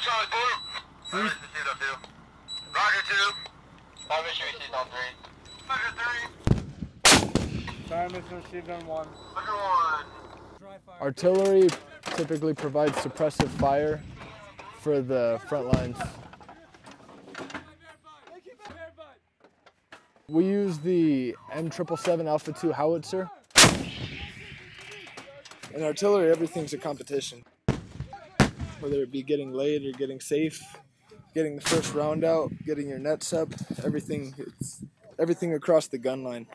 Charlie Blue. I two. Roger two. I mission received on three. Roger three. Fire mission received on one. Roger one. Artillery typically provides suppressive fire for the front lines. We use the M777 Alpha 2 howitzer. In artillery, everything's a competition. Whether it be getting laid or getting safe, getting the first round out, getting your nets up, everything, it's everything across the gun line.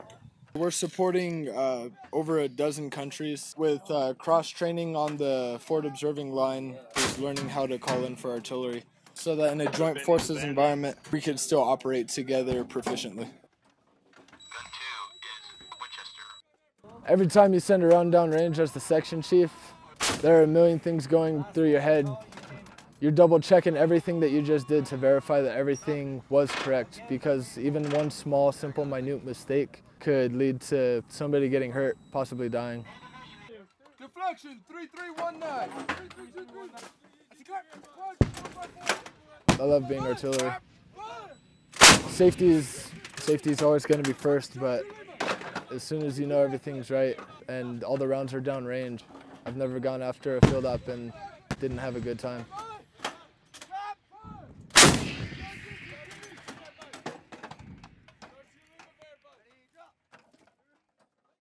We're supporting uh, over a dozen countries with uh, cross training on the forward observing line, is learning how to call in for artillery, so that in a joint forces environment, we could still operate together proficiently. Gun two is Winchester. Every time you send a round down range as the section chief, there are a million things going through your head. You're double checking everything that you just did to verify that everything was correct because even one small, simple, minute mistake could lead to somebody getting hurt, possibly dying. Deflection 3319. I love being artillery. Safety is safety is always going to be first, but as soon as you know everything's right and all the rounds are down range, I've never gone after a field up and didn't have a good time.